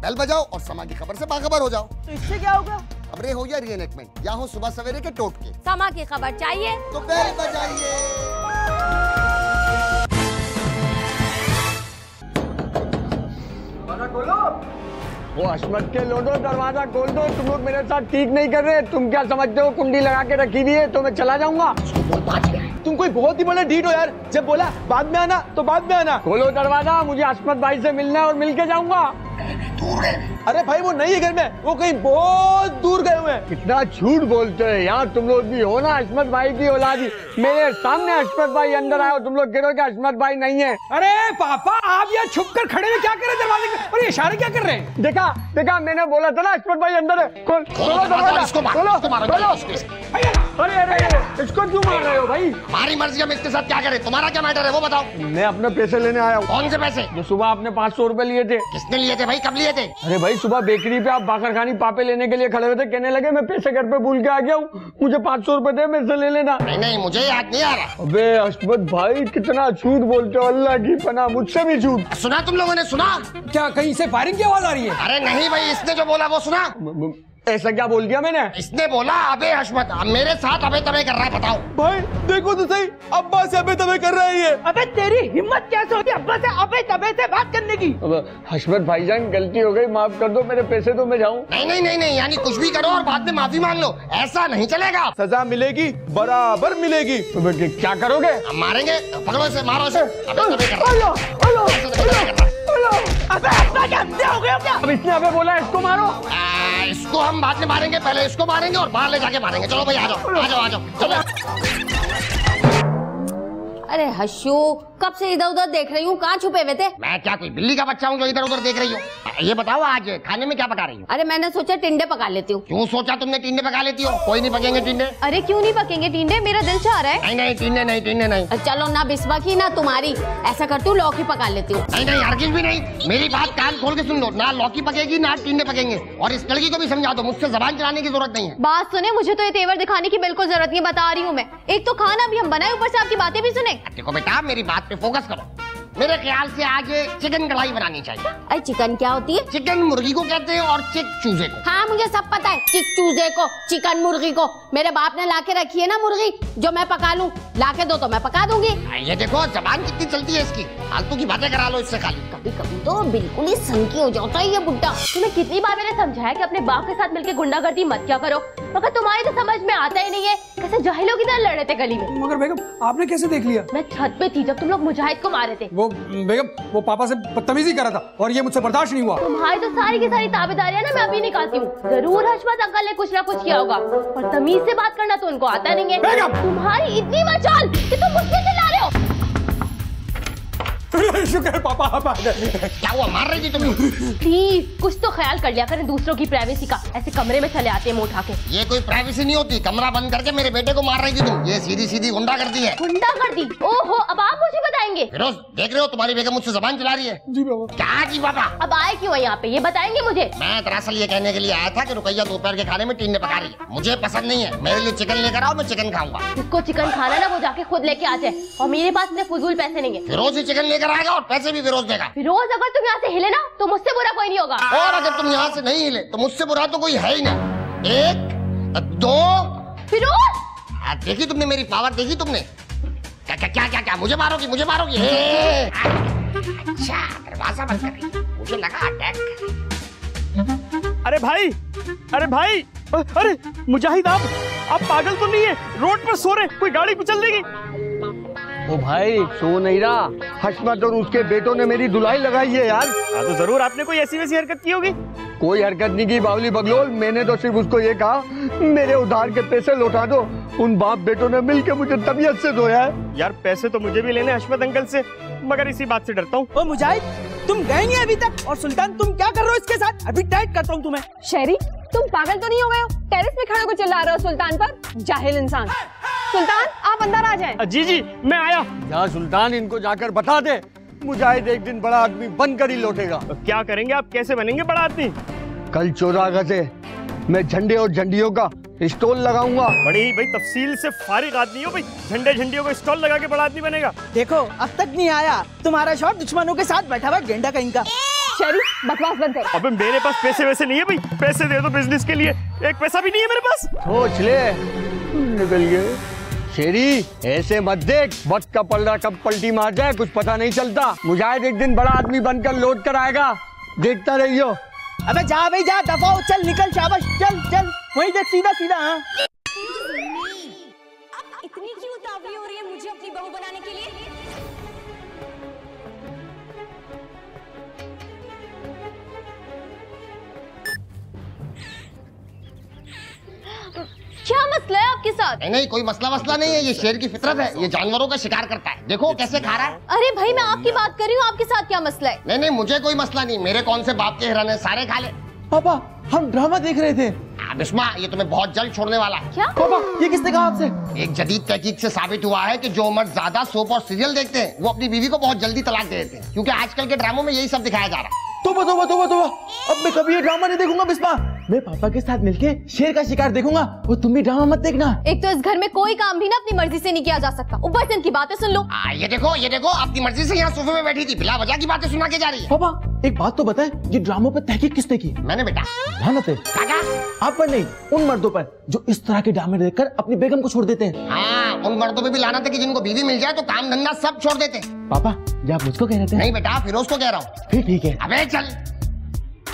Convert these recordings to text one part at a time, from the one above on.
Bell बजाओ और समा की खबर से बाखबर हो जाओ। तो इससे क्या होगा? खबरें हो या रीएनेक्टमेंट या हो सुबह सवेरे के टोटके समा की खबर चाहिए। तो बेल बजाइए। वो हसमत के लोडो दरवाज़ा खोल दो। तुम लोग मेरे साथ ठीक नहीं कर रहे। तुम क्या समझते हो? कुंडी लगा के रखी हुई है तो मैं चला जाऊँगा। तुम कोई बहुत ही बड़ा डीड हो यार। जब बोला बाद में आना तो बाद में आना। खोलो दरवाज़ा मुझे हसमत भाई से मिलना है और मिल के जाऊँगा। Turen. अरे भाई वो नहीं है घर में। वो कहीं बहुत दूर गए हुए हैं। कितना झूठ बोलते हैं यार तुम लोग भी हो ना हसमत भाई की औलादी। मेरे सामने हसमत भाई अंदर आए और तुम लोग गिरो कि हसमत भाई नहीं है। अरे पापा आप यहाँ छुप कर खड़े हुए क्या कर रहे हैं दरवाजे के और ये इशारे क्या कर रहे हैं? देखा देखा मैंने बोला था ना हसमत भाई अंदर है। खोल खोलो दरवाज़ा। अरे अरे, इसको क्यों मार रहे हो भाई? हमारी मर्ज़ी हम इसके साथ क्या करें? तुम्हारा क्या मैटर है वो बताओ। मैं अपने पैसे लेने आया हूँ। कौन से पैसे? जो सुबह आपने पाँच सौ रूपए लिए थे। किसने लिए थे भाई? कब लिए थे? अरे भाई सुबह बेकरी पे आप बाकर खानी पापे लेने के लिए खड़े हुए थे कहने लगे मैं पैसे घर पे भूल के आ गया हूँ। मुझे पाँच सौ रूपए दे मेरे से ले लेना। नहीं नहीं मुझे याद नहीं आ रहा। अबे अशमत भाई कितना झूठ बोलते हो अल्लाह की पना मुझसे भी झूठ। सुना तुम लोगों ने सुना। क्या कहीं से फायरिंग की आवाज़ आ रही है? अरे नहीं भाई इसने जो बोला वो सुना। ऐसा क्या बोल दिया मैंने? इसने बोला अबे हशमत अब मेरे साथ अबे तबे कर रहा है बताओ। भाई देखो तो सही अब्बा से अबे तबे कर रही है अबे तेरी हिम्मत कैसे होती अब्बा से अबे तबे से बात करने की? अब हशमत भाईजान गलती हो गई माफ़ कर दो मेरे पैसे तो मैं जाऊँ। नहीं नहीं नहीं नहीं यानी कुछ भी करो और बाद में माफ़ी मांग लो ऐसा नहीं चलेगा। सजा मिलेगी बराबर मिलेगी। तो क्या करोगे? मारेंगे पकड़ो इसे मारो इसे। है है। अबे अब्बा क्या हो गया क्या? अब इसने अबे बोला इसको मारो। आ, इसको हम बाद में मारेंगे पहले इसको मारेंगे और बाहर ले जाके मारेंगे। चलो भाई आ जाओ आ जाओ आ जाओ चलो। अरे हशू कब से इधर उधर देख रही हूँ? कहाँ छुपे हुए थे? मैं क्या कोई बिल्ली का बच्चा हूँ जो इधर उधर देख रही हूँ? ये बताओ आज खाने में क्या पका रही हो? अरे मैंने सोचा टिंडे पका लेती हूँ। क्यों सोचा तुमने टिंडे पका लेती हो? कोई नहीं पकेंगे टिंडे। अरे क्यों नहीं पकेंगे टिंडे? मेरा दिल चाह रहा है। नहीं नहीं टिंडे नहीं टिंडे नहीं। चलो ना बिस्वा की ना तुम्हारी। ऐसा करती हूँ लौकी पका लेती हूँ। नहीं नहीं हरगिज भी नहीं। मेरी बात कान खोल के सुन लो। ना लौकी पकेगी ना टिंडे पकेंगे। और इस लड़की को भी समझा दो मुझसे जबान चलाने की ज़रूरत नहीं है। बात सुने मुझे तो ये तेवर दिखाने की बिल्कुल ज़रूरत नहीं बता रही हूँ मैं। एक तो खाना भी हम बनाए, ऊपर से आपकी बातें भी सुने। देखो बेटा, मेरी बात पे फोकस करो। मेरे ख्याल से आज चिकन कढ़ाई बनानी चाहिए। अरे चिकन क्या होती है? चिकन मुर्गी को कहते हैं और चिक चूजे को। हाँ मुझे सब पता है चिक चूजे को चिकन मुर्गी को। मेरे बाप ने लाके रखी है ना मुर्गी जो मैं पका लूँ। लाके दो तो मैं पका दूँगी। ये देखो जबान कितनी चलती है इसकी। फालतू की बातें करा लो इससे खाली। कभी कभी तो बिल्कुल ही संकी हो जाता है ये बुड्ढा। तुम्हें कितनी बार मैंने समझाया कि अपने बाप के साथ मिलकर गुंडागर्दी मत क्या करो? मगर तुम्हारी तो समझ में आता ही नहीं है। कैसे जाहिलों की तरह लड़े थे गली में? मगर बेगम आपने कैसे देख लिया? मैं छत पे थी जब तुम लोग मुजाहिद को मारे थे। वो बेगम वो पापा से बदतमीजी कर रहा था और ये मुझसे बर्दाश्त नहीं हुआ। तुम्हारी तो सारी की सारी ताबेदारियाँ ना मैं अभी निकालती हूँ। ज़रूर हशमत अंकल ने कुछ ना कुछ किया होगा। और तमीज से बात करना तो उनको आता नहीं है। बेगम! तुम्हारी इतनी मचाल कि तुम मुझसे चिल्ला रहे हो। शुक्र पापा आप आ गए क्या हुआ? मार रही थी तुम प्लीज़ कुछ तो ख्याल कर लिया करें दूसरों की प्राइवेसी का। ऐसे कमरे में चले आते हैं मुँह उठा के ये कोई प्राइवेसी नहीं होती। कमरा बंद करके मेरे बेटे को मार रही थी तुम ये सीधी सीधी गुंडा करती है। गुंडा कर दी ओहो अब आप मुझे बताएँगे। फिरोज देख रहे हो तुम्हारी बेगम मुझसे जबान चला रही है। जी बाबा। क्या जी बाबा? अब आए क्यों है यहाँ पे? ये बताएँगे मुझे। मैं दरअसल ये कहने के लिए आया था की रुकैया दोपहर के खाने में टिंडे पका रही है। मुझे पसंद नहीं है। मेरे लिए चिकन लेकर आओ मैं चिकन खाऊँगा। जिसको चिकन खाना ना वो जाके खुद लेके आ जाए। और मेरे पास इतने फजूल पैसे नहीं है। फिरोज ही चिकन लेकर आएगा और पैसे भी फिरोज देगा। फिरोज अगर तुम यहाँ से हिले ना तो मुझसे बुरा कोई नहीं होगा। और अगर तुम यहाँ से नहीं हिले तो मुझसे बुरा तो कोई है ही नहीं। एक दो। फिरोज! देखी तुमने मेरी पावर देखी तुमने? क्या क्या क्या क्या क्या? मुझे मारोगी मुझे मारोगी अच्छा दरवाज़ा बंद कर रही मुझे लगा अटैक अरे भाई अरे भाई अरे मुजाहिद आप आप पागल तो नहीं है? रोड पर सो रहे कोई गाड़ी कुचल देगी? ओ भाई सो नहीं रहा। हसमत और उसके बेटों ने मेरी दुलाई लगाई है यार। हाँ तो ज़रूर आपने कोई ऐसी वैसी हरकत की होगी? कोई हरकत नहीं की बावली बगलोल। मैंने तो सिर्फ़ उसको ये कहा मेरे उधार के पैसे लौटा दो। उन बाप बेटों ने मिलके मुझे तबीयत से धोया है। यार पैसे तो मुझे भी लेने हशमत अंकल से। मगर इसी बात से डरता हूँ। ओ मुजाहिद तुम गए नहीं अभी तक? और सुल्तान तुम क्या कर रहे हो इसके साथ? अभी टाइट करता हूँ तुम्हें। शहरी तुम पागल तो नहीं हो गए हो? टेरिस में खड़े को चिल्ला रहे हो सुल्तान पर? जाहिल इंसान। सुल्तान आप अंदर आ जाएँ। जी जी मैं आया। जा सुल्तान इनको जाकर बता दे। मुजाहिद एक दिन बड़ा आदमी बनकर ही लौटेगा। तो क्या करेंगे आप? कैसे बनेंगे बड़ा आदमी? कल चौराहा से मैं झंडे और झंडियों का स्टॉल लगाऊँगा। बड़ी भाई तफसील से फारिग आदमी हो भाई। झंडे झंडियों का स्टॉल लगा के बड़ा आदमी बनेगा। देखो अब तक नहीं आया। तुम्हारा शॉट दुश्मनों के साथ बैठा हुआ है गेंडा कहीं का। शेरी बकवास बंद कर। अबे मेरे पास पैसे वैसे नहीं है भाई। पैसे दे दो बिज़नेस के लिए। एक पैसा भी नहीं है मेरे पास। सोच ले। निकल गए। शेरी ऐसे मत देख। वक्त का पलड़ा कब पलटी मार जाए कुछ पता नहीं चलता। मुजाहिद एक दिन बड़ा आदमी बनकर लौट कर आएगा। देखता रहियो। अबे जा भाई जा। दफाओ चल निकल शाबाश। चल चल। वहीं देख सीधा सीधा हाँ। इतनी क्यों उतावली हो रही है मुझे अपनी बहू बनाने के लिए? आपके साथ? नहीं नहीं कोई मसला वसला नहीं है ये शेर की फितरत है ये जानवरों का शिकार करता है। देखो कैसे खा रहा है। अरे भाई मैं आपकी बात कर रही हूँ आपके साथ क्या मसला है? नहीं नहीं मुझे कोई मसला नहीं मेरे कौन से बाप के हिरन है सारे खा ले। पापा हम ड्रामा देख रहे थे। बिस्मा ये तुम्हें बहुत जल्द छोड़ने वाला है। क्या? पापा ये किसने कहा आपसे? एक जदीद तहकीक से साबित हुआ है कि जो मर्द ज़्यादा सोप और सीरियल देखते हैं वो अपनी बीवी को बहुत जल्दी तलाक दे देते हैं क्योंकि आजकल के ड्रामों में यही सब दिखाया जा रहा है। तोबा तोबा तोबा तोबा अब मैं कभी ये ड्रामा नहीं देखूँगा बिस्मा। मैं पापा के साथ मिलके शेर का शिकार देखूँगा और तुम भी ड्रामा मत देखना। एक तो इस घर में कोई काम भी ना अपनी मर्ज़ी से नहीं किया जा सकता। ऊपर से इनकी बातें सुन लो। आ, ये देखो ये देखो अपनी मर्ज़ी से यहाँ सोफे में बैठी थी। बिला वजह की बातें सुना के जा रही है। पापा एक बात तो बताए ये ड्रामों पे तहकीक किसने की? मैंने बेटा। लानत है आप पर नहीं उन मर्दों पर जो इस तरह के ड्रामे देखकर अपनी बेगम को छोड़ देते हैं। हाँ उन मर्दों पे भी लाना था कि जिनको बीवी मिल जाए तो काम धंधा सब छोड़ देते हैं। पापा ये आप मुझको कह रहे थे? नहीं बेटा फिरोज को कह रहा हूँ। फिर ठीक है। अबे चल।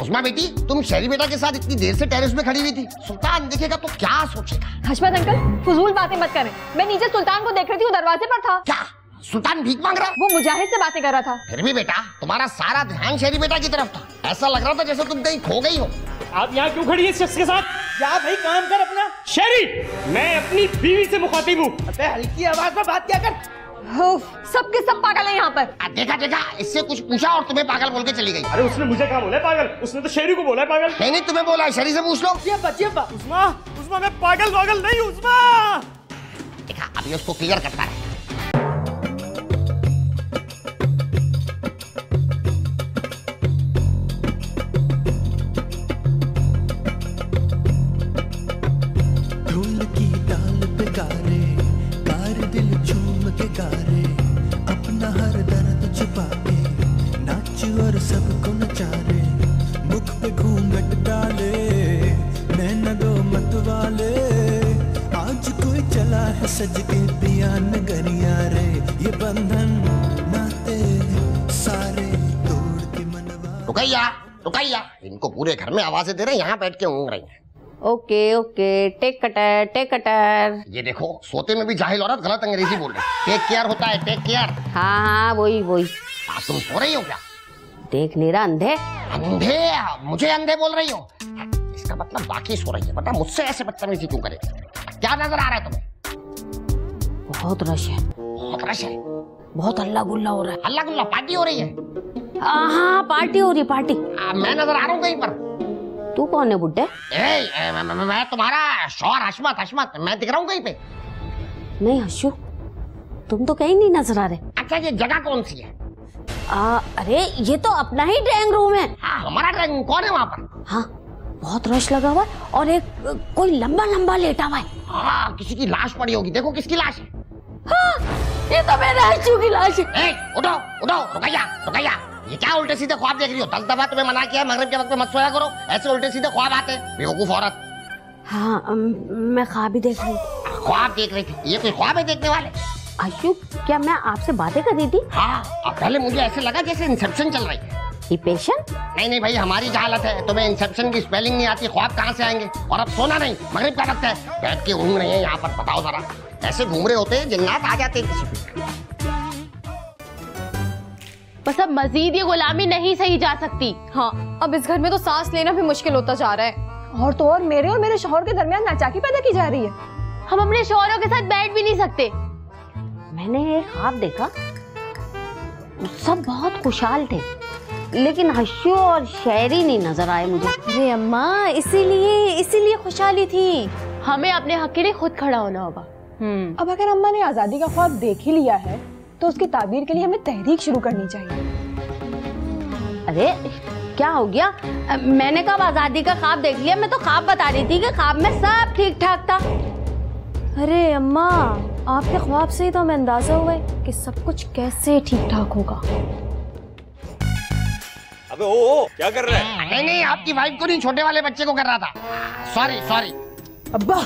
उस्मा बेटी तुम शहरी बेटा के साथ इतनी देर से टेरेस में खड़ी हुई थी। सुल्तान देखेगा तो क्या सोचेगा? हशमत अंकल फजूल बातें मत करें। मैं नीचे सुल्तान को देख रही थी वो दरवाजे पर था। क्या? सुल्तान भीख मांग रहा? वो मुजाहिद से बातें कर रहा था। फिर भी बेटा तुम्हारा सारा ध्यान शहरी बेटा की तरफ़ था। ऐसा लग रहा था जैसे तुम कहीं खो गई हो। आप यहाँ क्यों खड़ी है शख्स के साथ? जा भाई काम कर अपना। शेरी मैं अपनी बीवी से मुखातिब हूँ। हल्की आवाज़ में बात क्या कर? सबके सब पागल है यहाँ पर। आ, देखा देखा इससे कुछ पूछा और तुम्हें पागल बोल के चली गई। अरे उसने मुझे कहा बोला पागल? उसने तो शेरी को बोला है पागल। नहीं नहीं तुम्हें बोला है शेरी से पूछ लो। उसमा उसमा उस्मा उस्मा मैं पागल पागल नहीं उसमा। उस्मा देखा अभी उसको क्लियर करता है। सज के पिया नगरिया रे ये बंधन नाते सारे तोड़ के मनवा। रुकैया रुकैया इनको पूरे घर में आवाज़ें दे रहे हैं यहाँ बैठ के ऊँग रही हैं। Okay okay take cutter take cutter ये देखो सोते में भी जाहिल औरत गलत अंग्रेज़ी बोल रही। टेक केयर होता है टेक केयर हाँ हाँ वही वही। तुम सो रही हो क्या? देख नहीं रहा अंधे। अंधे? मुझे अंधे बोल रही हो? इसका मतलब बाकी सो रही है। बता मुझसे ऐसे बदतमीजी क्यों करे? क्या नज़र आ रहा है तुम्हें? बहुत रश है। बहुत रश है। बहुत हल्ला गुल्ला हो रहा अल्लाह गुल्ला पार्टी हो रही है। है हाँ हाँ पार्टी हो रही है पार्टी। आ, मैं नज़र आ रहा हूँ कहीं पर। तू कौन है बुड्ढे? मैं तुम्हारा शौर हशमत हशमत मैं दिख रहा हूँ कहीं पे। नहीं हशु तुम तो कहीं नहीं नज़र आ रहे। अच्छा ये जगह कौन सी है? आ, अरे ये तो अपना ही ड्राइंग रूम है। हाँ हमारा ड्राइंग कौन है वहाँ पर? हाँ बहुत रश लगा हुआ है और एक कोई लंबा लंबा लेटा हुआ है। हाँ किसी की लाश पड़ी होगी। देखो किसकी लाश है। हाँ, ये तो मेरे हशु की लाश है। उठो उठो रुकैया रुकैया। ये क्या उल्टे सीधे ख्वाब देख रही हो? दस दफ़ा तुम्हें मना किया है, मगरिब के वक्त में मत सोया करो। ऐसे उल्टे सीधे ख्वाब आते हैं। बेवकूफ़ औरत। हाँ मैं ख्वाब ही देख रही हूँ ख्वाब देख रही थी? ये कोई ख्वाब है देखने वाले? आशु क्या मैं आपसे बातें कर रही थी? हाँ अब पहले मुझे ऐसे लगा जैसे इंसेप्शन चल रही है। पेशेंट नहीं नहीं भाई हमारी जहालत है? तुम्हें इंसेप्शन की स्पेलिंग नहीं आती ख्वाब कहाँ से आएँगे? और अब सोना नहीं मगरिब का वक्त है। बैठ के घूम रहे हैं यहाँ पर बताओ जरा। ऐसे घूम रहे होते हैं जिन्नात आ जाते हैं किसी पे बस अब मजीद ये गुलामी नहीं सही जा सकती। हाँ अब इस घर में तो सांस लेना भी मुश्किल होता जा रहा है। और तो और मेरे और मेरे शोहर के दरमियान नाचाकी पैदा की जा रही है। हम अपने शौहरों के साथ बैठ भी नहीं सकते। मैंने एक ख्वाब देखा सब बहुत खुशहाल थे। लेकिन हशु और शायरी नहीं नज़र आए मुझे। अरे अम्मा इसीलिए इसीलिए खुशहाली थी। हमें अपने हक के लिए खुद खड़ा होना होगा। अब अगर अम्मा ने आज़ादी का ख्वाब देख ही लिया है तो उसकी ताबीर के लिए हमें तहरीक शुरू करनी चाहिए। अरे क्या हो गया? मैंने कब आज़ादी का ख्वाब देख लिया? मैं तो ख्वाब बता रही थी कि ख्वाब में सब ठीक ठाक था। अरे अम्मा आपके ख्वाब से ही तो हमें अंदाज़ा हुआ है कि सब कुछ कैसे ठीक ठाक होगा। अबे ओ, ओ क्या कर रहा है? नहीं नहीं आपकी वाइफ को नहीं छोटे वाले बच्चे को कर रहा था। सॉरी सॉरी अब्बा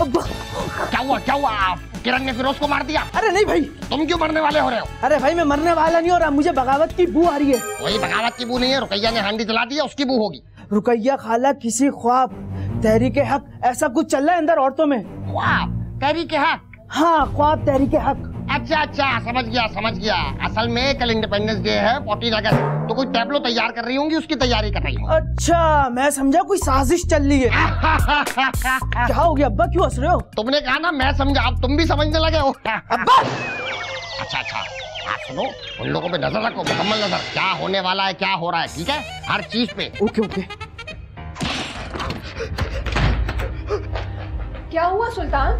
अब्बा। क्या हुआ क्या हुआ? आप किरण ने फिरोज को मार दिया? अरे नहीं भाई। तुम क्यों मरने वाले हो रहे हो? अरे भाई मैं मरने वाला नहीं हो रहा मुझे बगावत की बू आ रही है। वही बगावत की बू नहीं है रुकैया ने हांडी जला दी है उसकी बू होगी। रुकैया खाला किसी ख्वाब। तहरीक हक ऐसा कुछ चल रहा है अंदर औरतों में? वाह तहरीक हक? हाँ ख्वाब तहरीक हक। अच्छा अच्छा समझ गया समझ गया। असल में कल इंडिपेंडेंस डे है फोर्टीन अगस्त। तो कोई टैबलो तैयार कर रही होंगी उसकी तैयारी कर रही हूँ। अच्छा मैं समझा कोई साजिश चल रही है। क्या हो गया अब्बा क्यों हंस रहे हो? तुमने कहा ना मैं समझा अब तुम भी समझने लगे हो। अब्बा! अच्छा अच्छा आप सुनो उन लोगों पे नज़र रखो मुकम्मल नज़र। क्या होने वाला है क्या हो रहा है ठीक है? हर चीज़ पे। Okay okay. क्या हुआ सुल्तान?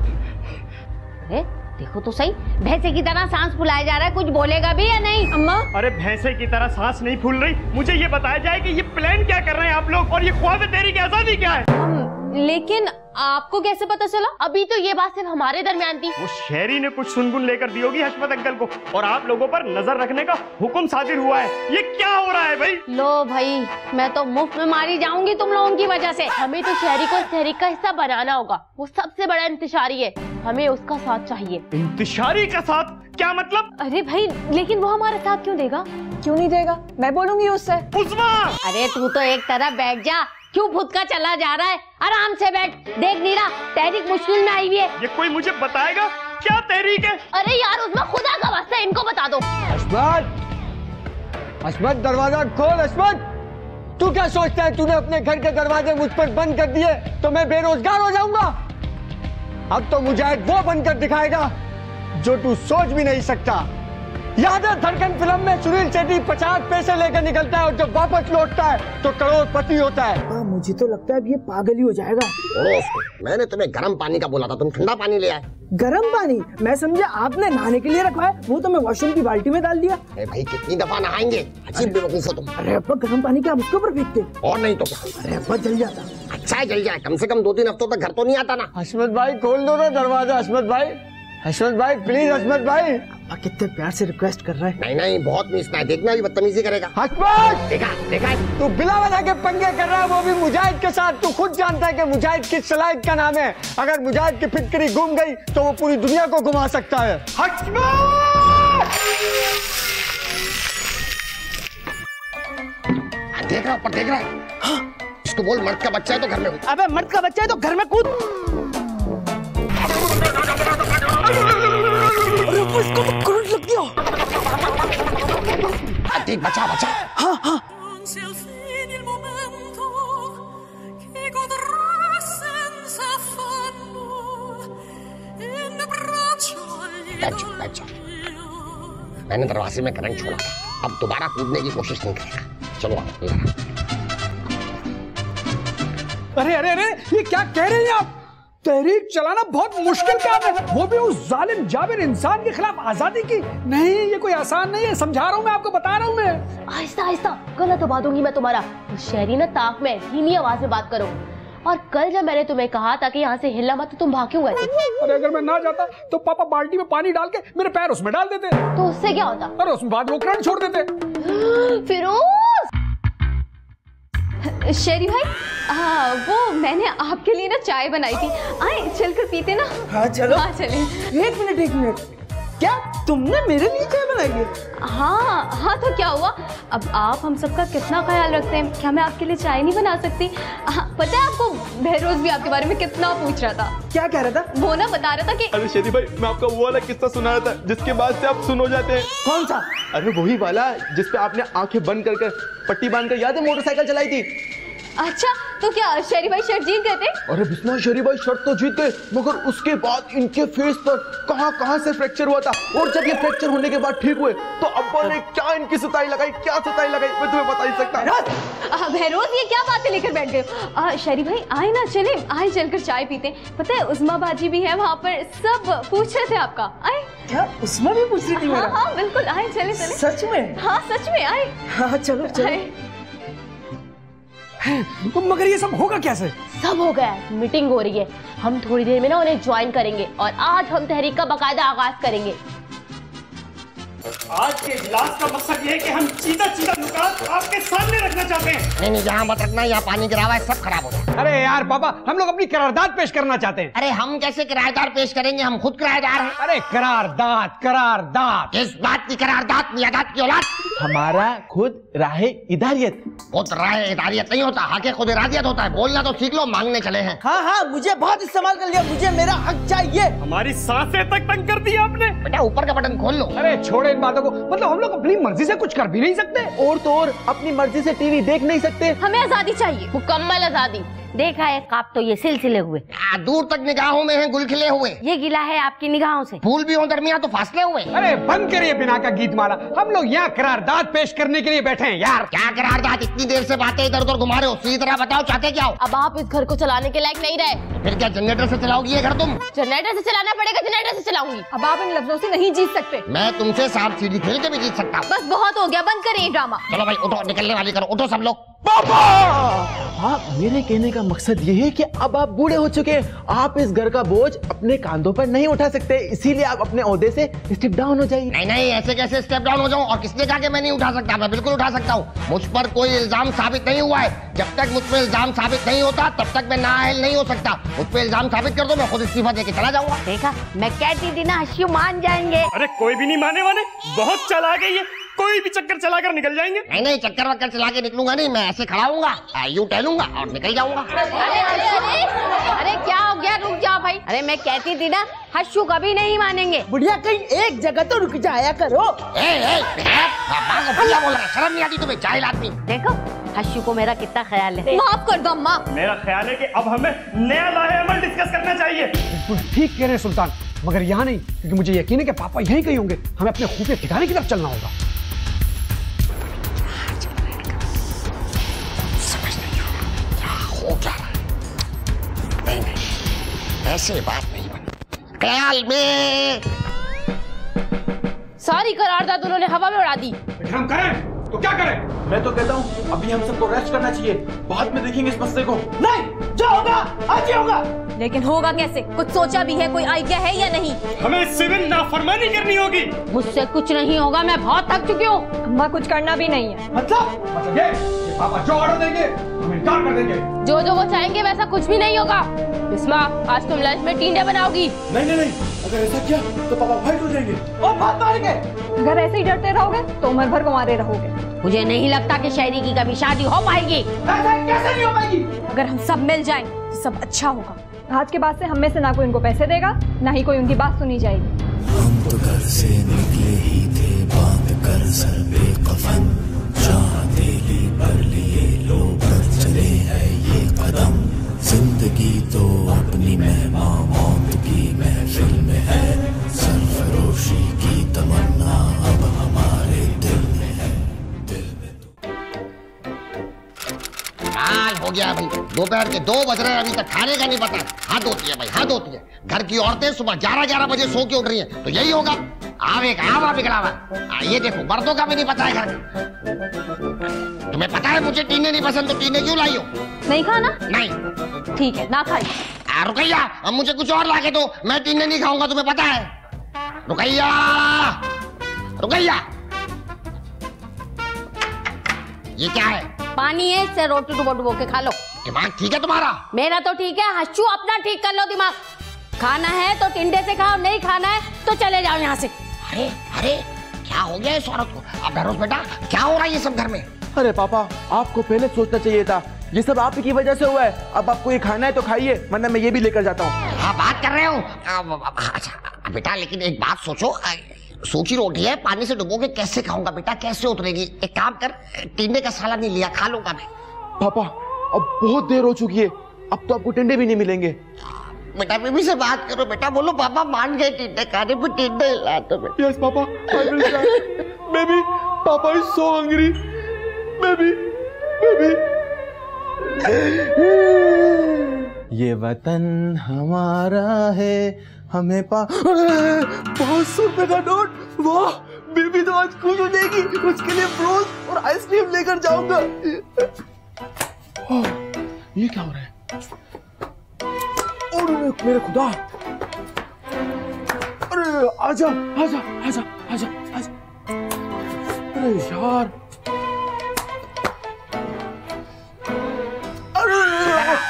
अरे देखो तो सही, भैंसे की तरह सांस फुलाया जा रहा है, कुछ बोलेगा भी या नहीं? अम्मा? अरे भैंसे की तरह सांस नहीं फूल रही। मुझे ये बताया जाए कि ये प्लान क्या कर रहे हैं आप लोग? और ये ख्वाब तेरी की आज़ादी क्या है? लेकिन आपको कैसे पता चला? अभी तो ये बात सिर्फ़ हमारे दरमियान थी। वो शहरी ने कुछ सुनगुन लेकर दी होगी हशमत अंकल को और आप लोगों पर नज़र रखने का हुक्म सादिर हुआ है। ये क्या हो रहा है भाई? लो भाई मैं तो मुफ़्त में मारी जाऊँगी तुम लोगों की वजह से। हमें तो शहरी को इस तहरीक का हिस्सा बनाना होगा। वो सबसे बड़ा इंतजारी है। हमें उसका साथ चाहिए। इंतशारी का साथ? क्या मतलब? अरे भाई लेकिन वो हमारा साथ क्यों देगा? क्यों नहीं देगा? मैं बोलूँगी उससे। अरे तू तो एक तरह बैठ जा। क्यों फुदका चला जा रहा है? आराम से बैठ। देख नीरा तहरीक मुश्किल में आई हुई है। ये कोई मुझे बताएगा? क्या तहरीक है? अरे यार उसमें खुदा का वास्ता इनको बता दो। अस्मत! अस्मत दरवाज़ा खोल अस्मत! तू क्या सोचता है तूने अपने घर के दरवाजे मुझ पर बंद कर दिए तो मैं बेरोजगार हो जाऊँगा? अब तो मुजाहिद वो बनकर दिखाएगा जो तू सोच भी नहीं सकता। याद है धड़कन फ़िल्म में सुनील शेट्टी पचास पैसे लेकर निकलता है और जब वापस लौटता है तो करोड़पति होता है। मुझे तो लगता है अब ये पागल ही हो जाएगा। मैंने तुम्हें गर्म पानी का बोला था तुम ठंडा पानी ले आए। गर्म पानी? मैं समझा आपने नहाने के लिए रखा है वो तो मैं वॉशरूम की बाल्टी में डाल दिया। अरे भाई कितनी दफ़ा नहाएँगे? अजीब बेवकूफ़ हो तुम। अरे अब्बा गर्म पानी क्या आप उसके ऊपर फेंकते? और नहीं तो क्या? अरे अब्बा जल जाता। अच्छा है जल जाए। कम से कम दो तीन हफ्तों तक घर तो नहीं आता ना। हसमत भाई खोल दो ना दरवाज़ा हसमत भाई। हसमत भाई प्लीज़ हसमत भाई। अब्बा कितने प्यार से रिक्वेस्ट कर रहा है। नहीं नहीं बहुत मिसना है देखना भी बदतमीजी करेगा। हसमत देखा देखा। तू बिला वजह के पंगे कर रहा है वो भी मुजाहिद के साथ। तू खुद जानता है कि मुजाहिद किस सलाहियत का नाम है। अगर मुजाहिद की फिक्री घूम गई तो वो पूरी दुनिया को घुमा सकता है। हाँ, देख रहा ऊपर देख रहा है। हाँ, इसको बोल मर्द का बच्चा है तो घर में अबे मर्द का बच्चा है तो घर में कूद। अरे अब्बा, इसको तो करंट लग गया। हाँ, देख बचा बचा। हाँ हाँ। बैठ बैठ। मैंने दरवाजे में करंट छोड़ा था। अब दोबारा कूदने की कोशिश नहीं करेगा। चलो आओ अरे अरे अरे ये क्या कह रहे हैं आप? तहरीक चलाना बहुत मुश्किल काम है। वो भी उस जालिम जाबिर इंसान के खिलाफ आज़ादी की। नहीं ये कोई आसान नहीं है समझा रहा हूँ मैं आपको बता रहा हूँ मैं। आहिस्ता आहिस्ता गला दबा दूँगी मैं तुम्हारा। तो शहरी ना ताक में धीमी आवाज़ में बात करो। और कल जब मैंने तुम्हें कहा था कि यहाँ से हिलना मत तो तुम भाग क्यों गए अरे अगर मैं ना जाता तो पापा बाल्टी में पानी डाल के मेरे पैर उसमें डाल देते। तो उससे क्या होता? और उसमें बाद वो करंट छोड़ देते। फिरोज! शेरी भाई हाँ वो मैंने आपके लिए ना चाय बनाई थी। आए चलकर पीते ना। हाँ चलो। हाँ चले। एक मिनट एक मिनट। क्या तुमने मेरे लिए चाय बनाई है? हाँ हाँ तो क्या हुआ? अब आप हम सबका कितना ख्याल रखते हैं? क्या मैं आपके लिए चाय नहीं बना सकती? हाँ, पता है आपको बहरोज भी आपके बारे में कितना पूछ रहा था? क्या कह रहा था? वो ना बता रहा था कि अरे शेरी भाई मैं आपका वो वाला किस्सा सुना रहा था जिसके बाद से आप सुन हो जाते हैं। कौन सा? अरे वही वाला जिसपे आपने आँखें बंद कर पट्टी बाँध कर, याद है, मोटरसाइकिल चलाई थी? अच्छा तो क्या शेरी भाई शर्ट जीत गए थे? अरे बिस्मा शेरी भाई शर्ट तो जीत गए मगर उसके बाद इनके फेस पर कहाँ कहाँ से फ्रैक्चर हुआ था? और जब ये फ्रैक्चर होने के बाद ठीक हुए तो अब्बा ने क्या इनकी सुताई लगाई क्या सुताई लगाई मैं तुम्हें बता नहीं सकता। आ, बहरोज ये क्या बातें लेकर बैठ गए शरी भाई आए ना चले आए चलकर चाय पीते पता है उस्मा बाजी भी है वहाँ पर सब पूछ रहे थे आपका। आए। क्या उसमें भी पूछ रही थी हाँ हाँ बिल्कुल आए चले चले। सच में? हाँ सच में आए। हाँ चलो चलो। तो मगर ये सब होगा कैसे? सब हो गया मीटिंग हो रही है। हम थोड़ी देर में ना उन्हें ज्वाइन करेंगे और आज हम तहरीक का बाकायदा आगाज़ करेंगे। आज के इजलास का मकसद ये है कि हम चीता चीता नुकात आपके सामने रखना चाहते हैं। नहीं नहीं यहाँ मत रखना यहाँ पानी गिरा हुआ है सब खराब हो गया। अरे यार पापा हम लोग अपनी करारदाद पेश करना चाहते हैं। अरे हम कैसे किराएदार पेश करेंगे? हम खुद किराएदार हैं। अरे करारदाद करारदाद। किस बात की करारदाद मियादाद की औलाद। हमारा खुद राह इदारियत। खुद राय इदारियत नहीं होता हके खुद इरादियत होता है। बोलना तो सीख लो मांगने चले हैं। हाँ हाँ मुझे बहुत इस्तेमाल कर लिया मुझे मेरा हक चाहिए। हमारी साँसें तक तंग कर दी आपने। बेटा ऊपर का बटन खोल लो। अरे छोड़ो इन बातों को मतलब हम लोग अपनी मर्ज़ी से कुछ कर भी नहीं सकते। और तो और अपनी मर्ज़ी से टीवी देख नहीं सकते। हमें आज़ादी चाहिए। मुकम्मल आज़ादी। देखा है काप तो ये सिलसिले हुए। आ, दूर तक निगाहों में है गुल खिले हुए। ये गिला है आपकी निगाहों से। फूल भी हो दरमिया तो फासले हुए। अरे बंद करिए बिना का गीत माला हम लोग यहाँ करारदाद पेश करने के लिए बैठे हैं यार। क्या करारदाद? इतनी देर से बातें इधर उधर घुमा रहे हो। सीधी तरह बताओ चाहते क्या हो? अब आप इस घर को चलाने के लायक नहीं रहे। फिर क्या जनरेटर से चलाओगी ये घर तुम? जनरेटर से चलाना पड़ेगा जनरेटर से चलाऊँगी। अब आप इन लफ्जों से नहीं जीत सकते। मैं तुमसे सांप सीढ़ी खेल के भी जीत सकता हूँ। बस बहुत हो गया बंद करिए ड्रामा। चलो भाई उठो निकलने वाली करो। उठो सब लोग। हाँ मेरे कहने का मकसद ये है कि अब आप बूढ़े हो चुके हैं। आप इस घर का बोझ अपने कांधों पर नहीं उठा सकते। इसीलिए आप अपने ओहदे से स्टेप डाउन हो जाइए। नहीं नहीं ऐसे कैसे स्टेप डाउन हो जाऊँ? और किसने कहा कि मैं नहीं उठा सकता? मैं बिल्कुल उठा सकता हूँ। मुझ पर कोई इल्ज़ाम साबित नहीं हुआ है। जब तक मुझ पर इल्ज़ाम साबित नहीं होता तब तक मैं नाअहल नहीं हो सकता। मुझ पर इल्ज़ाम साबित कर दो मैं खुद इस्तीफा दे के चला जाऊँगा। देखा मैं कहती थी ना हशियो मान जाएँगे। अरे कोई भी नहीं माने वाले बहुत चला गई है कोई भी चक्कर चलाकर निकल जाएँगे। नहीं नहीं चक्कर वक्कर चला के निकलूँगा नहीं मैं ऐसे खड़ा हूँ यूँ टहलूँगा और निकल जाऊँगा। अरे अरे अरे अरे क्या हो गया? रुक जाओ भाई। अरे मैं कहती थी ना हशु कभी नहीं मानेंगे। बुढ़िया कहीं एक जगह तो रुक जाया करो। ए, ए, बोल रहा शर्म नहीं आती तुम्हें जाहिल आदमी। देखो हशु को मेरा कितना ख्याल है। माफ़ कर दो अम्मा मेरा ख्याल है कि अब हमें नया लाहे अमल डिस्कस करना चाहिए। बिल्कुल ठीक कह रहे हैं सुल्तान। मगर यहाँ नहीं क्योंकि मुझे यकीन है कि पापा यहीं कहीं होंगे। हमें अपने खुफिया ठिकाने की तरफ़ चलना होगा। क्या रहा है। नहीं नहीं ऐसे बात नहीं बनी ख्याल में सारी करारदाद उन्होंने हवा में उड़ा दी। हम करें? तो क्या करें? मैं तो कहता हूँ अभी हम सबको रेस्ट करना चाहिए। बाद में देखेंगे इस मसले को। नहीं जो होगा आज ही होगा। लेकिन होगा कैसे? कुछ सोचा भी है कोई आइडिया है या नहीं? हमें सिविल नाफरमानी करनी होगी। मुझसे कुछ नहीं होगा मैं बहुत थक चुकी हूँ। अम्मा कुछ करना भी नहीं है। मतलब? मतलब ये कि पापा जो ऑर्डर देंगे हम इनकार कर देंगे। जो जो वो चाहेंगे वैसा कुछ भी नहीं होगा। बिस्मा आज तुम लंच में टींडे बनाओगी। नहीं नहीं नहीं अगर ऐसा किया तो पापा फाइट हो जाएँगे? और बात मारेंगे। अगर ऐसे ही डरते रहोगे तो उम्र भर कुंवारे रहोगे। मुझे नहीं लगता कि शहरी की कभी शादी हो पाएगी। कैसे नहीं हो पाएगी? अगर हम सब मिल जाएँ तो सब अच्छा होगा। आज के बाद से हम में से ना कोई उनको पैसे देगा ना ही कोई उनकी बात सुनी जाएगी। हम तो घर से निकले ही थे बाँध कर सर पे कफन चाहते ज़िंदगी तो अपनी मेहमा मौत की महफिल में है। सरफरोशी की तमन्ना अब हमारे दिल में है। दिल में तो हाल हो गया भाई दोपहर के दो बज रहे हैं अभी तक खाने का नहीं पता। हाथ होती है भाई हाथ होती है। घर की औरतें सुबह ग्यारह ग्यारह बजे सो के उठ रही हैं तो यही होगा। आवे का आवा बिगड़ा हुआ। आ, ये देखो मर्दों का भी नहीं पता है घर का। तुम्हें पता है मुझे टीने नहीं पसंद तो टीने क्यों लाई हो? नहीं खाना? नहीं। ठीक है ना खाई रुकैया अब मुझे कुछ और लाके दो। मैं टीने नहीं खाऊँगा तुम्हें पता है। रुकैया रुकैया। ये क्या है? पानी है इससे रोटी डुबो डुबो के खा लो। दिमाग ठीक है तुम्हारा? मेरा तो ठीक है हशू अपना ठीक कर लो दिमाग। खाना है तो टिंडे से खाओ नहीं खाना है तो चले जाओ यहाँ से। अरे अरे क्या हो गया इस औरत को? अब बेटा क्या हो रहा है ये सब घर में? अरे पापा आपको पहले सोचना चाहिए था ये सब आप की वजह से हुआ है। अब आपको ये खाना है तो खाइए वरना मैं ये भी लेकर जाता हूँ। हाँ बात कर रहे हो? अच्छा बेटा लेकिन एक बात सोचो। सूखी रोटी है पानी से डुबो के कैसे खाऊँगा बेटा? कैसे उतरेगी? एक काम कर टिंडे का साला नहीं लिया खा लूँगा मैं। पापा अब बहुत देर हो चुकी है। अब तो आपको टिंडे भी नहीं मिलेंगे। बेटा बेबी से बात करो बेटा बोलो पापा मान गए टिंडे खाने पर टिंडे ला तो बेटा। Yes papa I will try baby papa is so hungry baby baby ये वतन हमारा है। हमें पा बहुत सौ रुपए का नोट वाह बेबी तो आज खुश हो जाएगी। उसके लिए ब्रोस और आइसक्रीम लेकर जाऊँगा। ये क्या हो रहा है? और मेरे खुदा। अरे, आजा आजा आजा आजा आजा। अरे, यार।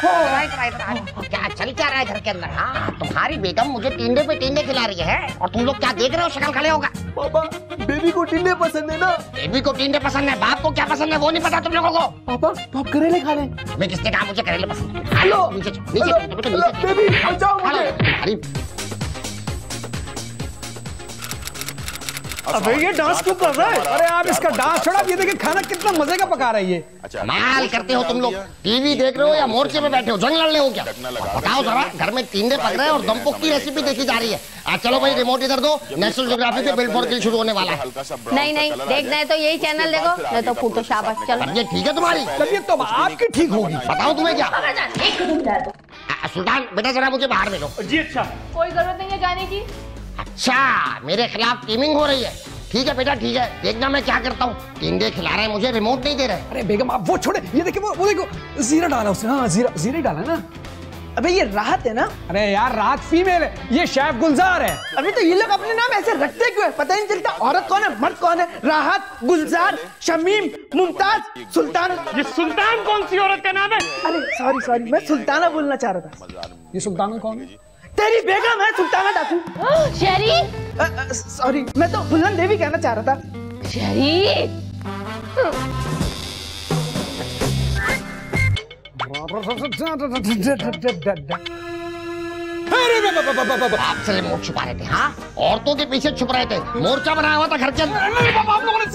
Right right right. क्या चल क्या रहा है घर के अंदर हाँ? तुम्हारी बेगम मुझे टिंडे पे टिंडे खिला रही है और तुम लोग क्या देख रहे हो शक्ल खड़े होगा पापा बेबी को टिंडे पसंद है ना? बेबी को टिंडे पसंद है बाप को क्या पसंद है वो नहीं पता तुम लोगों को। पापा तो आप करेले खा रहे मैं किसने कहा मुझे करेले पसंद है? हेलो! नीचे नीचे। बेबी बचाओ मुझे। अबे ये डांस क्यों कर रहा है? अरे आप इसका डांस छोड़ा ये देखिए खाना कितना मज़े का पका रहा है ये। कमाल करते हो तुम लोग। टीवी देख रहे हो या मोर्चे पे बैठे हो? जंग लड़ रहे हो क्या? बताओ जरा घर में टिंडे पक रहे हैं और दमपुक की रेसिपी देखी जा रही है। आज चलो भाई रिमोट इधर दो। नेशनल ज्योग्राफी पे बिल फॉर किल शुरू होने वाला है। नहीं नहीं देखना है तो यही चैनल देखो नहीं तो फूटो शाबाश चलो। तबीयत ठीक है तुम्हारी। तबीयत तो आपकी ठीक होगी। बताओ तुम्हें क्या? सुल्तान बेटा जरा मुझे बाहर मिलो जी अच्छा। कोई ज़रूरत नहीं है जाने की अच्छा मेरे खिलाफ टीमिंग हो रही है। ठीक है बेटा ठीक है। देखना मैं क्या करता हूँ। टिंडे खिला रहे हैं मुझे रिमोट नहीं दे रहे अरे बेगम आप वो छोड़े। ये देखिए वो, वो देखो जीरा डाला उसने। हाँ जीरा जीरा डाला ना। अबे ये राहत है ना? अरे यार रात फीमेल है। ये शेफ गुलजार है। अभी तो ये लोग अपने नाम ऐसे रखते क्यों है? पता ही नहीं चलता औरत कौन है मर्द कौन है? राहत गुलजार शमीम मुमताज़ सुल्तान। ये सुल्तान कौन सी औरत का नाम है? अरे सॉरी सॉरी मैं सुल्ताना बोलना चाह रहा था। ये सुल्तान कौन है? तेरी बेगम है सुल्ताना डाकू। शहरी? सॉरी मैं तो बुलंद देवी कहना चाह रहा था। शहरी? आपसे रिमोट छुपा रहे थे हाँ? औरतों के पीछे छुप रहे थे। मोर्चा बनाया हुआ था घर के अंदर। आप लोगों ने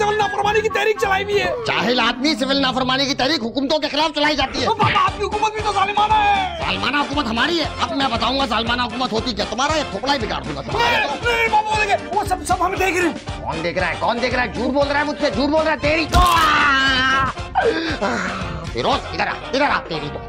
नाफरमानी की तहरीक चलाई हुई है। जाहिल आदमी सिविल नाफरमानी की तहरीक हुकूमतों के खिलाफ चलाई जाती है। तो पापा आपकी हुकूमत भी तो सालिमाना है। सालमाना हुकूमत हमारी है। अब मैं बताऊँगा सालमाना हुकूमत होती क्या। तुम्हारा ये थोपड़ा ही बिगाड़ दूँगा वो सब सब हम देख रहे हैं। कौन देख रहा है? कौन देख रहा है? झूठ बोल रहा है मुझसे झूठ बोल रहा है तेरी। तो फिरोज इधर आ इधर आ तेरी तो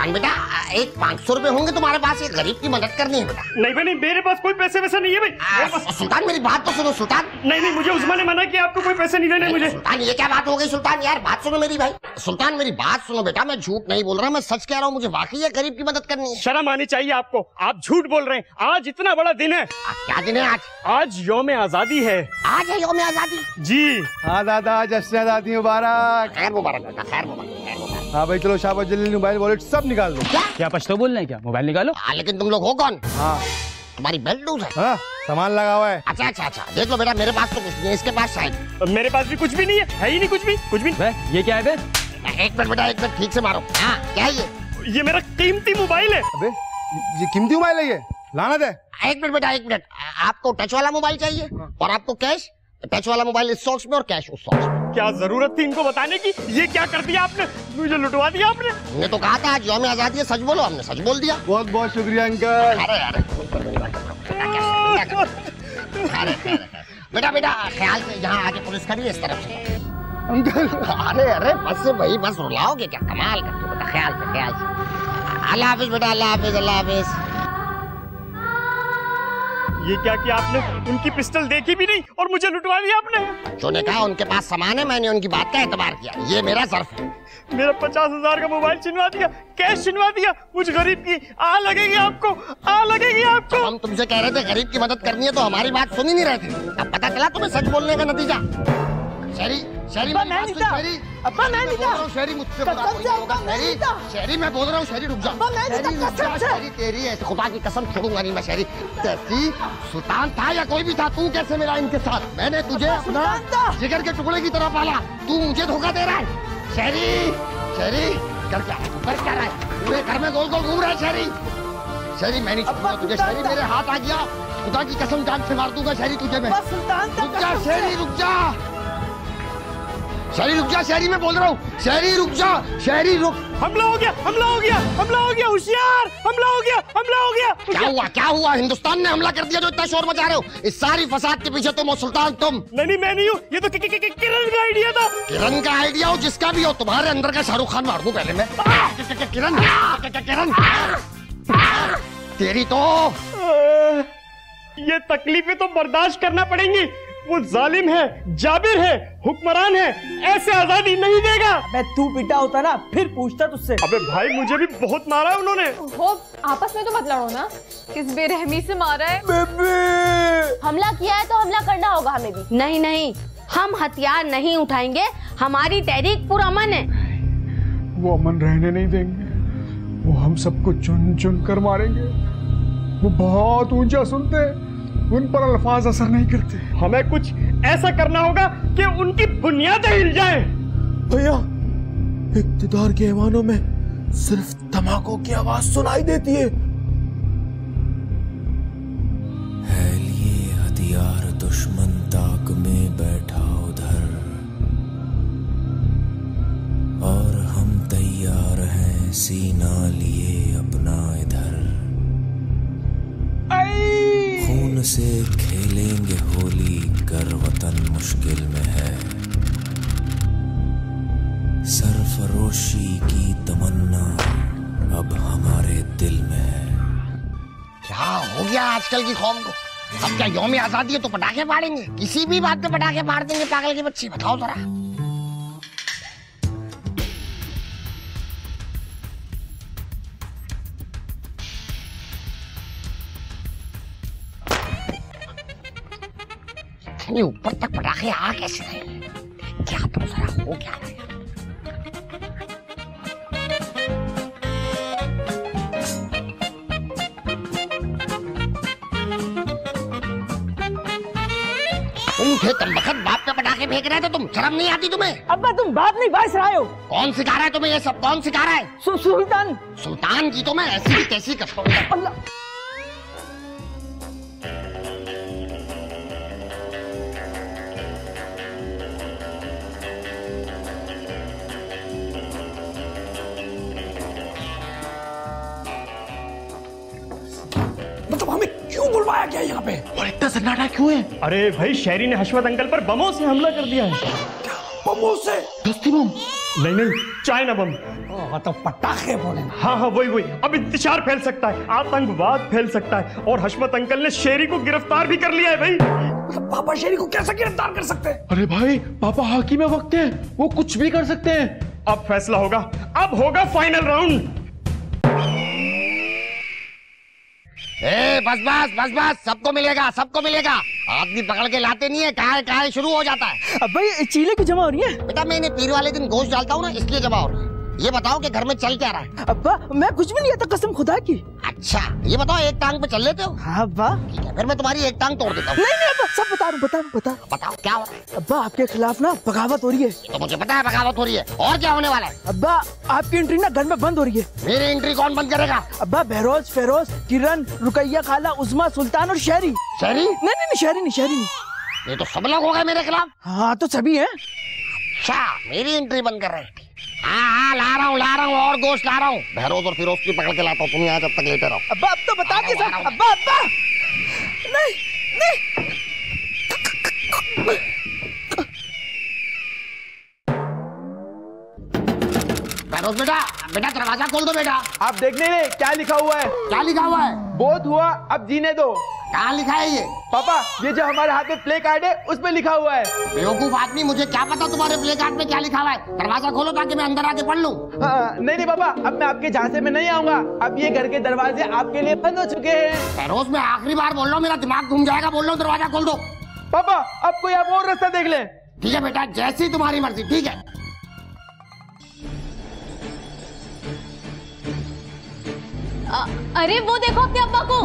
आ, बेटा एक पाँच सौ रुपए होंगे तुम्हारे पास ये गरीब की मदद करनी है बेटा। नहीं भाई नहीं मेरे पास कोई पैसे वैसे नहीं है भाई। सुल्तान मेरी बात तो सुनो सुल्तान। नहीं नहीं मुझे उस्मान ने मना किया आपको कोई पैसे नहीं देने मुझे। सुल्तान ये क्या बात हो गई सुल्तान? यार बात सुनो मेरी भाई। सुल्तान मेरी बात सुनो बेटा मैं झूठ नहीं बोल रहा मैं सच कह रहा हूँ मुझे वाकई है गरीब की मदद करनी है। शर्म आनी चाहिए आपको आप झूठ बोल रहे हैं। आज इतना बड़ा दिन है। क्या दिन है आज? आज योम आज़ादी है। आज है योम आज़ादी? जी। हाँ दादा जश्न आज़ादी मुबारक। खैर मुबारक बेटा खैर मुबारक खैर मुबारक। हाँ भाई चलो शाबाश जल्दी मोबाइल वॉलेट सब निकाल दो। क्या? क्या पछतो बोल रहे क्या? मोबाइल निकालो। हाँ लेकिन तुम लोग हो कौन? हाँ। तुम्हारी बेल्ट लूज है। हाँ सामान लगा हुआ है। अच्छा अच्छा अच्छा। देख लो बेटा मेरे पास तो कुछ नहीं है इसके पास शायद मेरे पास भी कुछ भी नहीं है है ही नहीं कुछ भी कुछ भी। ये क्या है एक मिनट बेटा एक मिनट ठीक से मारो। हाँ क्या है ये? ये मेरा कीमती मोबाइल है। अबे ये कीमती मोबाइल है ये। लाना दे। एक मिनट बेटा एक मिनट। आपको टच वाला मोबाइल चाहिए और आपको कैश टच वाला मोबाइल इस सॉक्स में और कैश उस सॉक्स में। क्या ज़रूरत थी इनको बताने की? ये क्या कर दिया आपने? मुझे लुटवा दिया आपने। हमने तो कहा था आज यौम आज़ादी है सच बोलो हमने सच बोल दिया। बहुत बहुत शुक्रिया अंकल। अरे अरे अरे अरे, बेटा बेटा ख्याल से यहाँ आके पुलिस खड़ी है इस तरफ़ से। अंकल। अरे अरे बस भाई बस रुलाओगे क्या? कमाल करते बेटा ख्याल से ख्याल से। अल्लाह हाफिज बेटा अल्लाह हाफिज अल्लाह हाफिज। ये क्या किया आपने? उनकी पिस्टल देखी भी नहीं और मुझे लुटवा दिया आपने। तूने ने कहा उनके पास सामान है मैंने उनकी बात का एतबार किया। ये मेरा सर्फ है। मेरा पचास हज़ार का मोबाइल छिनवा दिया कैश छिनवा दिया। मुझ गरीब की आ लगेगी आपको आ लगेगी आपको। हम तुमसे कह रहे थे गरीब की मदद करनी है तो हमारी बात सुन ही नहीं रहे थे। अब पता चला तुम्हें सच बोलने का नतीजा। शहरी शहरी अब्बा, मैं नहीं था। अब्बा, मैं नहीं था। शहरी मुझसे कसम से अब्बा, मैं नहीं था। शहरी मैं बोल रहा हूँ शहरी रुक जा। अब्बा, मैं नहीं था, कसम से। शहरी तेरी है खुदा की कसम छोड़ूँगा नहीं मैं शहरी। तेरी सुल्तान था या कोई भी था तू कैसे मिला इनके साथ? मैंने तुझे अपना जिगर के टुकड़े की तरह पाला। तू मुझे धोखा दे रहा है। शहरी शहरी कर क्या कर क्या रहा है? पूरे घर में गोल गोल घूम रहा है शहरी। शहरी मैं नहीं छोड़ूँगा तुझे। शहरी मेरे हाथ आ गया। खुदा की कसम जान से मार दूँगा शहरी तुझे मैं। रुक जा। शहरी रुक जा। शहरी रुक जा शहरी मैं बोल रहा हूँ। शहरी रुक जा शहरी रुक। हमला हो गया हमला हो गया हमला हो गया होशियार हमला हो गया हमला हो गया। क्या हुआ क्या हुआ? हिंदुस्तान ने हमला कर दिया जो इतना शोर मचा रहे हो। इस सारी फसाद के पीछे तुम हो सुल्तान तुम। नहीं मैं नहीं हूँ। ये तो कि- कि- कि- किरण का आइडिया था। किरण का आइडिया हो जिसका भी हो तुम्हारे अंदर का शाहरुख खान मार दूँ पहले मैं। किरण किरण। तेरी तो ये तकलीफें तो बर्दाश्त करना पड़ेंगी। वो जालिम है जाबिर है हुक्मरान है ऐसे आज़ादी नहीं देगा। मैं तू पिटा होता ना फिर पूछता तुझसे। अबे भाई मुझे भी बहुत मारा है उन्होंने। हो आपस में तो मत लड़ो ना। किस बेरहमी से मारा है। हमला किया है तो हमला करना होगा हमें भी। नहीं नहीं हम हथियार नहीं उठाएँगे हमारी तहरीक पुरअमन है। वो अमन रहने नहीं देंगे वो हम सबको चुन चुन कर मारेंगे। वो बहुत ऊँचा सुनते हैं। उन पर अल्फाज असर नहीं करते। हमें कुछ ऐसा करना होगा कि उनकी बुनियादें हिल जाए। भैया इकतदार के ऐवानों में सिर्फ़ धमाकों की आवाज़ सुनाई देती है। है लिए हथियार दुश्मन ताक में बैठा उधर। और हम तैयार हैं सीना लिए से खेलेंगे होली, कर वतन मुश्किल में है। सरफरोशी की तमन्ना अब हमारे दिल में है। क्या हो गया आजकल की कौम को? अब क्या यौम आज़ादी है तो पटाखे फाड़ेंगे? किसी भी बात पे पटाखे फाड़ देंगे, पागल के बच्चे, बताओ जरा। इतने ऊपर तक पटाखे आ कैसे रहे? क्या तो जरा हो क्या रहा? है तुम थे तुम वक्त बाप पे पटाखे फेंक रहे थे तुम शर्म नहीं आती तुम्हें? अब्बा तुम बाप नहीं बाइस रहे हो। कौन सिखा रहा है तुम्हें ये सब? कौन सिखा रहा है? सु, सुल्तान। सुल्तान की तो मैं ऐसी की तैसी करता हूँ अल्लाह। इतना सन्नाटा क्यों है? अरे भाई शहरी ने हशमत अंकल पर बमों से हमला कर दिया है। बमों से? दस्ती बम? नहीं नहीं चाइना बम। तो पटाखे बोले हाँ हाँ वही वही। अब इंतज़ार फैल सकता है आतंकवाद फैल सकता है और हशमत अंकल ने शेरी को गिरफ़्तार भी कर लिया है भाई। पापा शेरी को कैसे गिरफ़्तार कर सकते हैं? अरे भाई पापा हाकी में वक्त है वो कुछ भी कर सकते हैं। अब फैसला होगा अब होगा फाइनल राउंड ए बस बस बस बस सबको मिलेगा सबको मिलेगा। आदमी पकड़ के लाते नहीं है कहा शुरू हो जाता है। अब भाई चीले की जमा हो रही है? बेटा मैं इन्हें पीर वाले दिन घोष डालता हूँ ना इसलिए जमा हो रही है। ये बताओ कि घर में चल क्या रहा है? अब्बा मैं कुछ भी नहीं आता कसम खुदा की। अच्छा ये बताओ एक टांग पे चल लेते हो? हाँ अब्बा। फिर मैं तुम्हारी एक टांग तोड़ देता हूँ। नहीं नहीं अब्बा सब बता रहा हूँ बता बता। बताओ क्या हो रहा है? अब्बा आपके खिलाफ ना बगावत हो रही है। तो मुझे पता है बगावत हो रही है। और क्या होने वाला है? अब्बा आपकी एंट्री ना घर में बंद हो रही है। मेरी एंट्री कौन बंद करेगा? अब्बा बहरोज फेरोज किरण रुकैया खाला उस्मा सुल्तान और शहरी। शहरी? नहीं नहीं नहीं शहरी नहीं शहरी नहीं। ये तो सब लोग हो गए मेरे खिलाफ। हाँ तो सभी हैं। अच्छा मेरी एंट्री बंद कर रहे हैं। हाँ हाँ ला रहा हूँ ला रहा हूँ और गोश्त ला रहा हूँ। बहरोज और फिरोज की पकड़ के लाता हूँ तुम यहाँ जब तक लेटे रहो। अब्बा अब तो बता के सब। अब्बा अब्बा। नहीं नहीं। बहरोज बेटा बेटा दरवाज़ा खोल दो बेटा। आप देखने में क्या लिखा हुआ है? क्या लिखा हुआ है? बोध हुआ अब जीने दो। कहाँ लिखा है ये? पापा ये जो हमारे हाथ में प्ले कार्ड है उसमें लिखा हुआ है। बेवकूफ़ आदमी मुझे क्या पता तुम्हारे प्ले कार्ड में क्या लिखा हुआ है? दरवाज़ा खोलो ताकि मैं अंदर आके पढ़ लूँ। हाँ, नहीं नहीं पापा अब मैं आपके झांसे में नहीं आऊँगा। अब ये घर के दरवाजे आपके लिए बंद हो चुके हैं। बहरोज मैं आखिरी बार बोल रहा हूँ मेरा दिमाग घूम जाएगा। बोल रहा हूँ दरवाज़ा खोल दो। पापा अब कोई आप और रास्ता देख ले। ठीक है बेटा जैसी तुम्हारी मर्ज़ी ठीक है। अरे वो देखो अपने अब्बा को।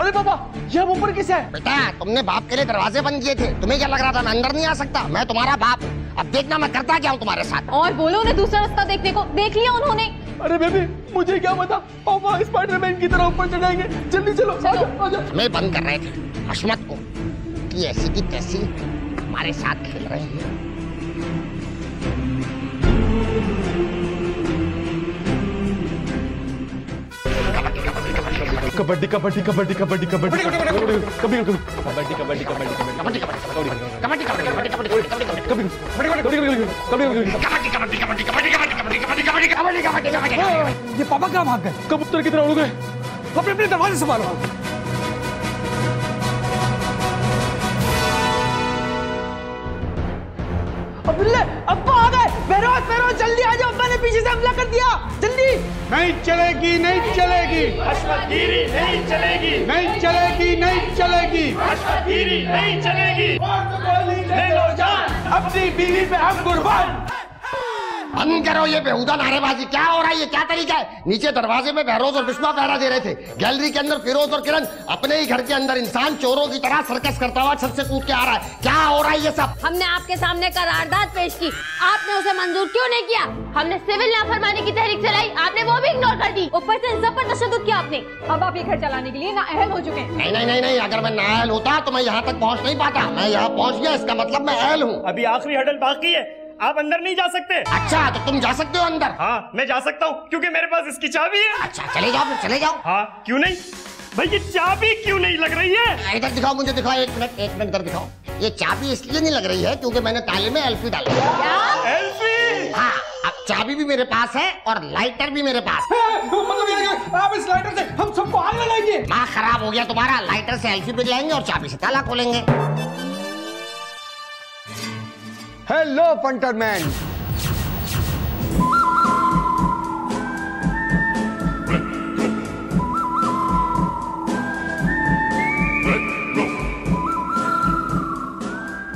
अरे पापा ये हम ऊपर किसे है? बेटा तुमने बाप के लिए दरवाजे बंद किए थे। तुम्हें क्या लग रहा था मैं अंदर नहीं आ सकता? मैं तुम्हारा बाप। अब देखना मैं करता क्या हूँ तुम्हारे साथ। और बोलो उन्हें दूसरा रास्ता देखने को। देख लिया उन्होंने। अरे बेबी मुझे क्या पता? पापा स्पाइडरमैन की तरह ऊपर चढ़ाएँगे। जल्दी चलो मैं बंद कर रहे थे। हशमत को कि ऐसी की तैसी हमारे साथ खेल रहे हैं। कबड्डी कबड्डी कबड्डी कबड्डी कबड्डी कबड्डी कबड्डी कबड्डी कबड्डी कबड्डी कबड्डी कबड्डी कबड्डी कबड्डी ये पापा कहाँ भाग गए कबूतर की तरह उड़ गए अपने अपने दरवाजे संभालो अब्दुल्ला अब्बा आ गए बहरोज बहरोज जल्दी आ जाओ पीछे से हमला कर दिया। जल्दी। नहीं चलेगी नहीं चलेगी। अश्वगीरी नहीं चलेगी। नहीं चलेगी नहीं चलेगी। अश्वगीरी नहीं चलेगी। ले अपनी बीवी पे हम कुर्बान बंद करो ये बेहुदा नारेबाजी। क्या हो रहा है? ये क्या तरीका है? नीचे दरवाजे में बहरोज और बिस्मा पहरा दे रहे थे। गैलरी के अंदर फिरोज और किरण अपने ही घर के अंदर इंसान चोरों की तरह सर्कस करता हुआ छत से कूद के आ रहा है। क्या हो रहा है ये सब? हमने आपके सामने करारदाद पेश की। आपने उसे मंजूर क्यों नहीं किया? हमने सिविल नाफरमानी की तहरीक चलाई। आपने वो भी इग्नोर कर दी। ऊपर से इन सब पर तशद्दुद किया आपने। अब आप ये घर चलाने के लिए नाअहल हो चुके हैं। नहीं नहीं नहीं नहीं। अगर मैं नायल होता तो मैं यहाँ तक पहुँच नहीं पाता। मैं यहाँ पहुँच गया इसका मतलब मैं अहल हूँ। अभी आखिरी हडल बाकी है। आप अंदर नहीं जा सकते। अच्छा तो तुम जा सकते हो अंदर। हाँ मैं जा सकता हूँ क्योंकि मेरे पास इसकी चाबी है। अच्छा चले जाओ फिर चले जाओ। हाँ क्यों नहीं? भाई ये चाबी क्यों नहीं लग रही है? इधर दिखाओ मुझे दिखाओ एक मिनट एक मिनट इधर दिखाओ। ये चाबी इसलिए नहीं लग रही है क्योंकि मैंने ताले में एल्फी डाली। है एल्फी? हाँ अब चाबी भी मेरे पास है और लाइटर भी मेरे पास। मतलब आप इस लाइटर से हम सबको आग लगाएँगे। माँ खराब हो गया तुम्हारा। लाइटर से एल्फी पे जाएँगे और चाबी से ताला खोलेंगे। हेलो पंटरमैन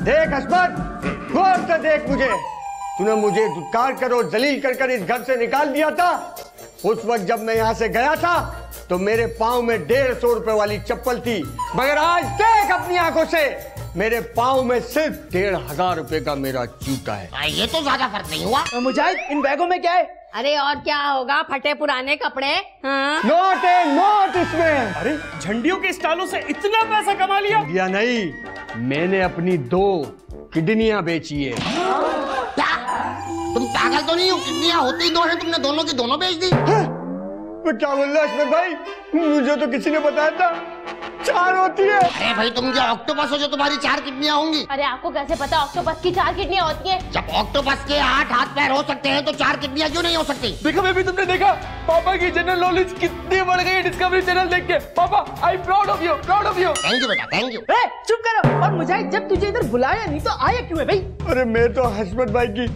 देख, हसमत। गौर से देख मुझे। तूने मुझे दुत्कार कर और जलील कर कर इस घर से निकाल दिया था। उस वक्त जब मैं यहाँ से गया था तो मेरे पाँव में डेढ़ सौ रुपए वाली चप्पल थी। मगर आज देख अपनी आँखों से। मेरे पाँव में सिर्फ़ डेढ़ हज़ार रूपए का मेरा जूता है। आ, ये तो ज़्यादा फ़र्क नहीं हुआ। तो मुजाहिद इन बैगों में क्या है? अरे और क्या होगा? फटे पुराने कपड़े हाँ? नोट है नोट इसमें। अरे झंडियों के स्टालों से इतना पैसा कमा लिया। या नहीं मैंने अपनी दो किडनियाँ बेची है। क्या? तुम पागल तो नहीं हो? कितनियाँ होती दो हैं तुमने दोनों की दोनों बेच दी। तो क्या बोल रहा है भाई? मुझे तो किसी ने बताया था। चार होती है। अरे भाई तुम क्या ऑक्टोपस हो जो तुम्हारी चार किडनियाँ होंगी। अरे आपको कैसे पता ऑक्टोपस की चार किडनियाँ होती है? जब ऑक्टोपस के आठ हाथ पैर हो सकते हैं तो चार किडनियाँ क्यों नहीं हो सकती? देखो बेबी तुमने देखा पापा की जनरल नॉलेज कितनी बढ़ गई डिस्कवरी चैनल देख के। Papa I proud of you proud of you thank you बेटा थैंक यू चुप करो। और मुझे जब तुझे इधर बुलाया नहीं तो आया क्यों है भाई? अरे मैं तो हसमत भाई की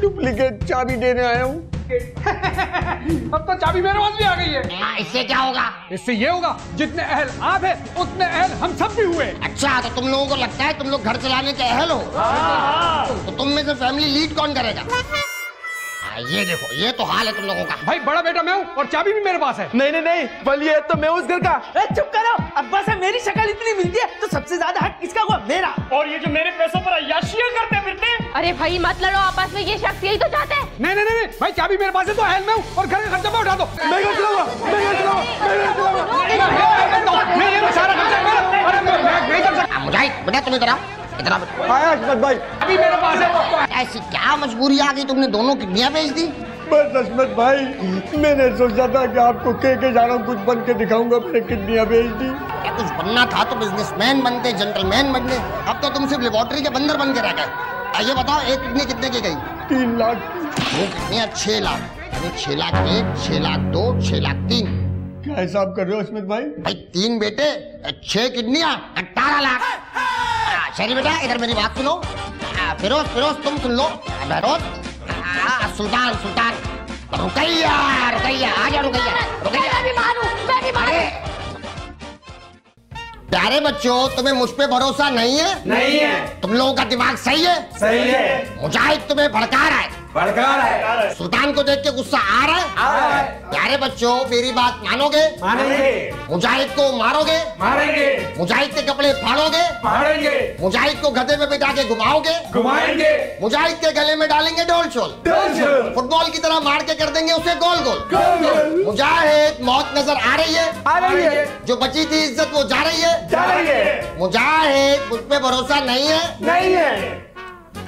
डुप्लीकेट चाबी देने आया हूँ। अब तो चाबी मेरे पास भी आ गई है। आ, इससे क्या होगा? इससे ये होगा जितने अहल आप है उतने अहल हम सब भी हुए। अच्छा तो तुम लोगों को लगता है तुम लोग घर चलाने के अहल हो? तो तुम में से फैमिली लीड कौन करेगा? हाँ, ये देखो ये तो हाल है तुम लोगों का भाई बड़ा बेटा मैं हूँ और चाबी भी मेरे पास है नहीं नहीं नहीं बलिए तो मैं उस घर का ए, चुप करो अब्बा से मेरी शक्ल इतनी मिलती है तो सबसे ज़्यादा हक किसका हुआ मेरा और ये जो मेरे पैसों पर अयाशियाँ करते फिरते अरे भाई मत लड़ो आपस में ये शख्स यही तो चाहते हैं नहीं नहीं नहीं भाई चाबी मेरे पास है तो अहल में हूँ और घर का खर्चा मैं उठा दो मैं घर चलाऊँगा मैं घर चलाऊँगा मैं घर चलाऊँगा मैं ये सारा खर्चा हसमत भाई। अभी मेरे पास है ऐसी क्या मजबूरी आ गई तुमने दोनों किडनियाँ बेच दी। बस भाई मैंने सोचा था कि आपको कह के जा रहा हूँ कुछ बन के दिखाऊँगा मैंने किडनियाँ बेच दी। क्या कुछ बनना था तो बिजनेसमैन बनते जेंटलमैन बनते। अब तो तुम सिर्फ़ लेबोरेटरी के बंदर बन के रह गए। आ, ये बताओ एक किडनी कितने की गई? तीन लाख। वो किडनियाँ छह लाख। छह लाख एक छह लाख दो छह लाख तीन। क्या हिसाब कर रहे हो हसमत भाई? भाई तीन बेटे छह किडनियाँ अट्ठारह लाख। शरी बेटा इधर मेरी बात सुनो। फिरोज फिरोज तुम सुन लो। बहरोज। सुल्तान सुल्तान। रुकैया रुकैया आ जा रुकैया। रुकैया प्यारे बच्चों तुम्हें मुझ पे भरोसा नहीं है? नहीं है। तुम लोगों का दिमाग सही है? सही है। मुजाहिद तुम्हें भड़का रहा है। भड़का रहा है। सुल्तान को देख के गुस्सा आ रहा है? आ रहा है। प्यारे बच्चों मेरी बात मानोगे? मानेंगे। मुजाहिद को मारोगे? मारेंगे। मुजाहिद के कपड़े फाड़ोगे? फाड़ेंगे। मुजाहिद को गधे में बिठा के घुमाओगे? घुमाएँगे। मुजाहिद के गले में डालेंगे डोल शोल डोल फुटबॉल की तरह मार के कर देंगे उसे गोल गोल। गोल गोल। मुजाहिद मौत नज़र आ रही है। आ रही है। जो बची थी इज़्ज़त वो जा रही है। जा रही है। मुजाहिद मुझ पे भरोसा नहीं है। नहीं है।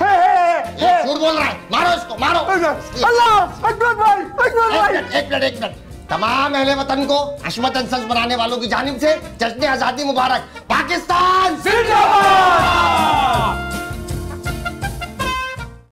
हे, हे, ये झूठ बोल रहा है। मारो इसको मारो। अल्लाह अकबर भाई अकबर एक भाई। मिनट एक मिनट एक मिनट। तमाम अहले वतन को हशमत बनाने वालों की जानिब से जश्न आज़ादी मुबारक। पाकिस्तान। जिंदाबाद।